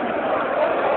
Wala